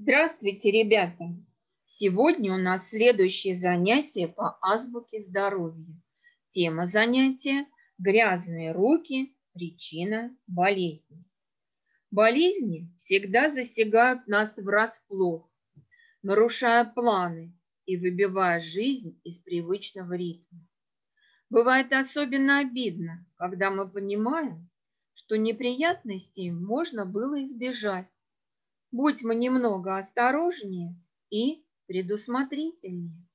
Здравствуйте, ребята! Сегодня у нас следующее занятие по азбуке здоровья. Тема занятия – грязные руки, причина болезни. Болезни всегда застигают нас врасплох, нарушая планы и выбивая жизнь из привычного ритма. Бывает особенно обидно, когда мы понимаем, что неприятностей можно было избежать, будь мы немного осторожнее и предусмотрительнее.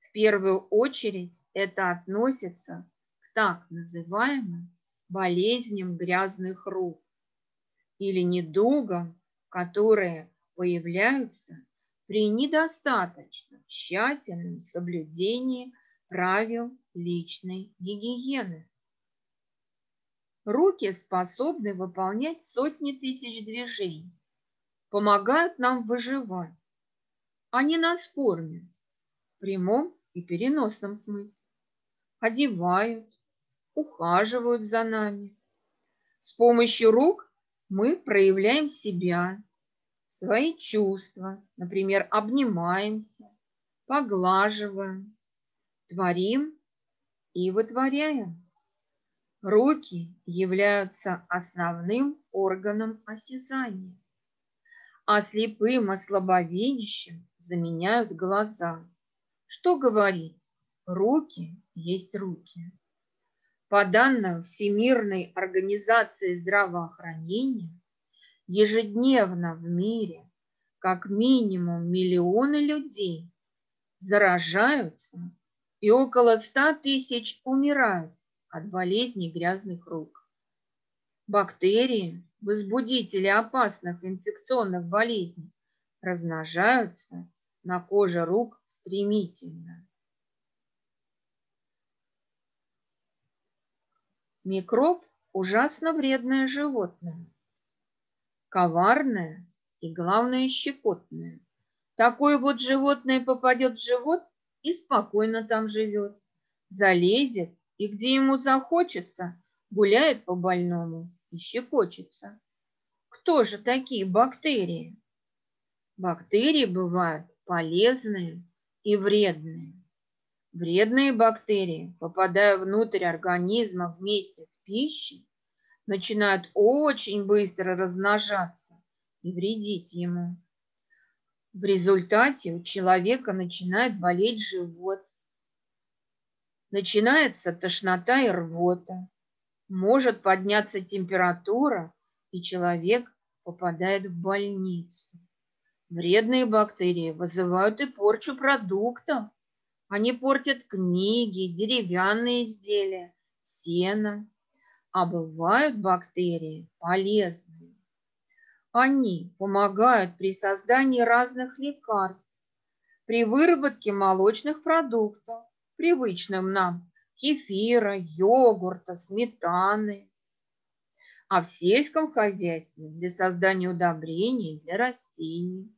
В первую очередь это относится к так называемым болезням грязных рук или недугам, которые появляются при недостаточно тщательном соблюдении правил личной гигиены. Руки способны выполнять сотни тысяч движений, помогают нам выживать. Они нас кормят в прямом и переносном смысле, одевают, ухаживают за нами. С помощью рук мы проявляем себя, свои чувства, например, обнимаемся, поглаживаем, творим и вытворяем. Руки являются основным органом осязания а слепым и слабовидящим заменяют глаза. Что говорить? Руки есть руки. По данным Всемирной организации здравоохранения, ежедневно в мире как минимум миллионы людей заражаются и около ста тысяч умирают от болезней грязных рук. Бактерии возбудители опасных инфекционных болезней размножаются на коже рук стремительно. Микроб – ужасно вредное животное, коварное и, главное, щекотное. Такое вот животное попадет в живот и спокойно там живет, залезет и где ему захочется, гуляет по больному и щекочется. Кто же такие бактерии? Бактерии бывают полезные и вредные. Вредные бактерии, попадая внутрь организма вместе с пищей, начинают очень быстро размножаться и вредить ему. В результате у человека начинает болеть живот, начинается тошнота и рвота, может подняться температура, и человек попадает в больницу. Вредные бактерии вызывают и порчу продуктов. Они портят книги, деревянные изделия, сено. А бывают бактерии полезные. Они помогают при создании разных лекарств, при выработке молочных продуктов, привычным нам кефира, йогурта, сметаны. А в сельском хозяйстве для создания удобрений для растений.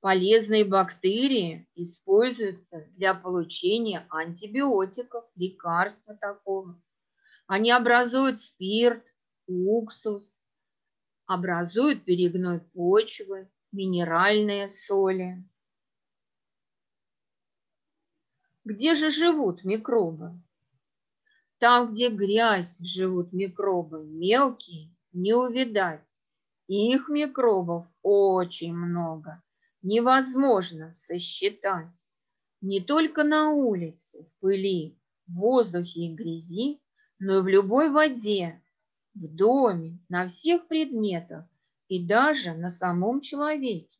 Полезные бактерии используются для получения антибиотиков, лекарства такого. Они образуют спирт, уксус, образуют перегной почвы, минеральные соли. Где же живут микробы? Там, где грязь, живут микробы мелкие, не увидать. Их микробов очень много, невозможно сосчитать. Не только на улице, в пыли, в воздухе и грязи, но и в любой воде, в доме, на всех предметах и даже на самом человеке.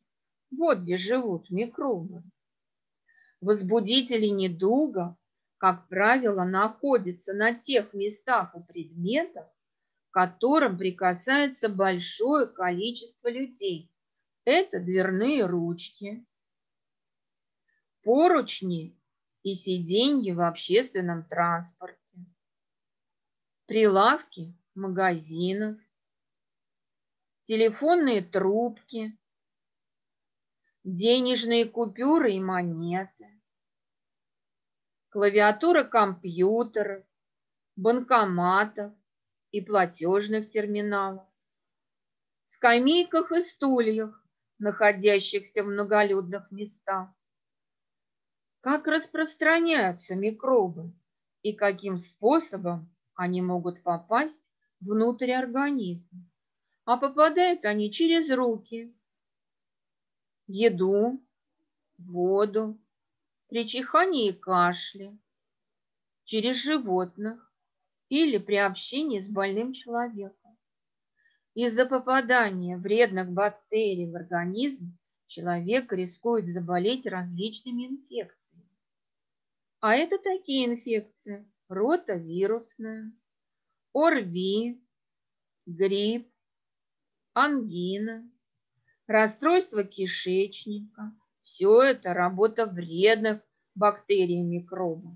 Вот где живут микробы. Возбудители недуга, как правило, находятся на тех местах и предметах, к которым прикасается большое количество людей. Это дверные ручки, поручни и сиденья в общественном транспорте, прилавки магазинов, телефонные трубки, денежные купюры и монеты, клавиатура компьютеров, банкоматов и платежных терминалов, скамейках и стульях, находящихся в многолюдных местах. Как распространяются микробы и каким способом они могут попасть внутрь организма. А попадают они через руки, еду, воду, при чихании и кашле, через животных или при общении с больным человеком. Из-за попадания вредных бактерий в организм человек рискует заболеть различными инфекциями. А это такие инфекции – ротавирусная, ОРВИ, грипп, ангина, расстройство кишечника. Все это работа вредных бактерий и микробов.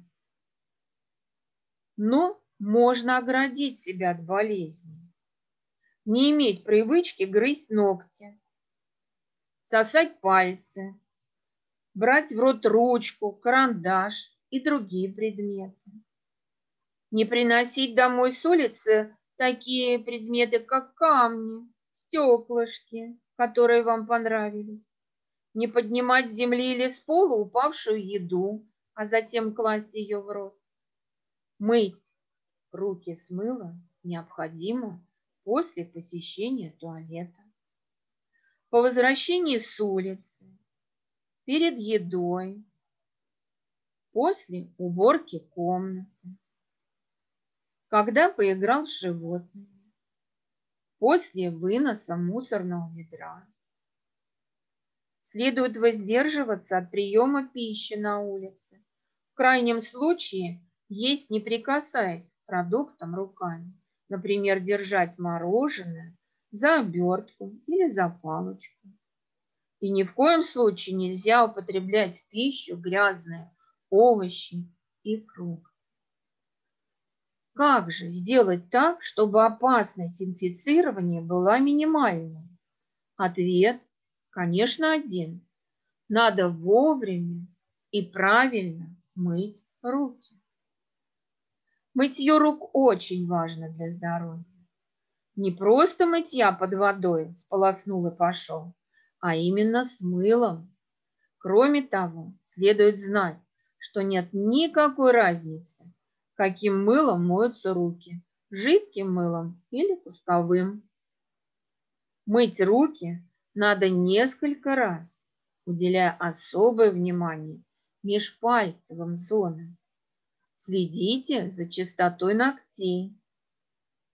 Но можно оградить себя от болезней. Не иметь привычки грызть ногти, сосать пальцы, брать в рот ручку, карандаш и другие предметы. Не приносить домой с улицы такие предметы, как камни, стеклышки, которые вам понравились. Не поднимать с земли или с пола упавшую еду, а затем класть ее в рот. Мыть руки с мылом необходимо после посещения туалета. По возвращении с улицы, перед едой, после уборки комнаты, когда поиграл с животными, после выноса мусорного ведра. Следует воздерживаться от приема пищи на улице. В крайнем случае есть не прикасаясь к продуктам руками. Например, держать мороженое за обертку или за палочку. И ни в коем случае нельзя употреблять в пищу грязные овощи и фрукты. Как же сделать так, чтобы опасность инфицирования была минимальной? Ответ, конечно, один. Надо вовремя и правильно мыть руки. Мытье рук очень важно для здоровья. Не просто мытья под водой, сполоснул и пошел, а именно с мылом. Кроме того, следует знать, что нет никакой разницы, каким мылом моются руки, жидким мылом или кусковым. Мыть руки надо несколько раз, уделяя особое внимание межпальцевым зонам. Следите за чистотой ногтей.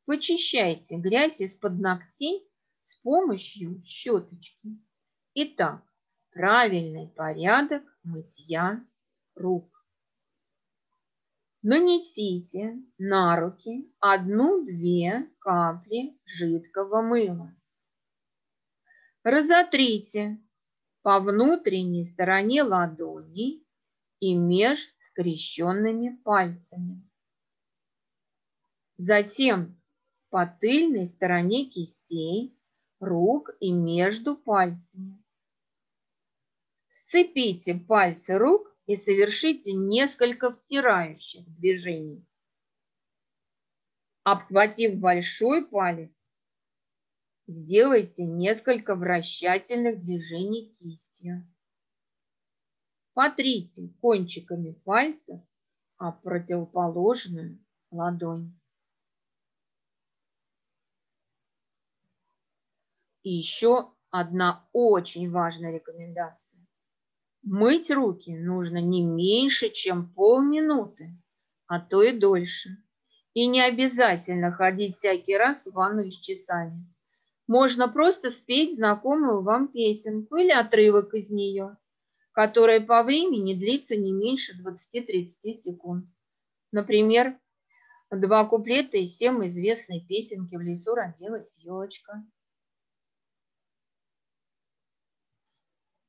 Вычищайте грязь из-под ногтей с помощью щеточки. Итак, правильный порядок мытья рук. Нанесите на руки одну-две капли жидкого мыла. Разотрите по внутренней стороне ладони и меж скрещенными пальцами. Затем по тыльной стороне кистей, рук и между пальцами. Сцепите пальцы рук и совершите несколько втирающих движений. Обхватив большой палец, сделайте несколько вращательных движений кистью. Потрите кончиками пальцев о противоположную ладонь. И еще одна очень важная рекомендация. Мыть руки нужно не меньше, чем полминуты, а то и дольше. И не обязательно ходить всякий раз в ванную с часами. Можно просто спеть знакомую вам песенку или отрывок из нее которая по времени длится не меньше 20-30 секунд. Например, два куплета из всем известной песенки «В лесу родилась елочка».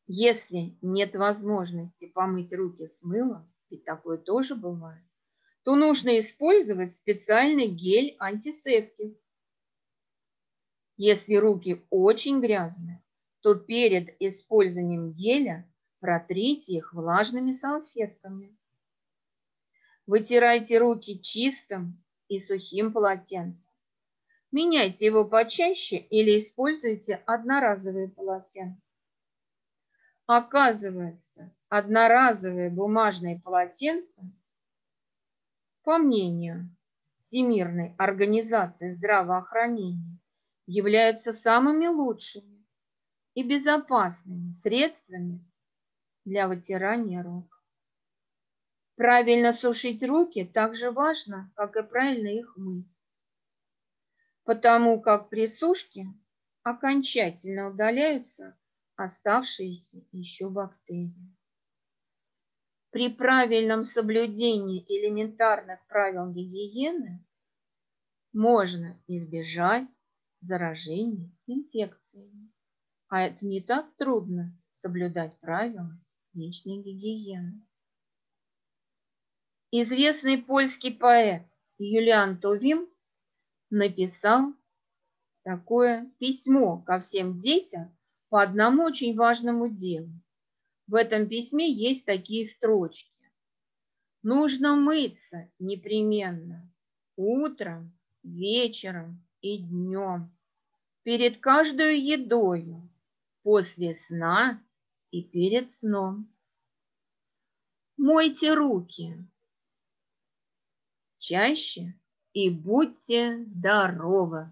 Если нет возможности помыть руки с мылом, и такое тоже бывает, то нужно использовать специальный гель-антисептик. Если руки очень грязные, то перед использованием геля Протрите их влажными салфетками. Вытирайте руки чистым и сухим полотенцем. Меняйте его почаще или используйте одноразовые полотенца. Оказывается, одноразовые бумажные полотенца, по мнению Всемирной организации здравоохранения, являются самыми лучшими и безопасными средствами для вытирания рук. Правильно сушить руки так же важно, как и правильно их мыть потому как при сушке окончательно удаляются оставшиеся еще бактерии. При правильном соблюдении элементарных правил гигиены можно избежать заражения инфекциями. А это не так трудно соблюдать правила личной гигиены. Известный польский поэт Юлиан Товим написал такое письмо ко всем детям по одному очень важному делу. В этом письме есть такие строчки. Нужно мыться непременно утром, вечером и днем, перед каждой едою, после сна и перед сном. Мойте руки чаще и будьте здоровы!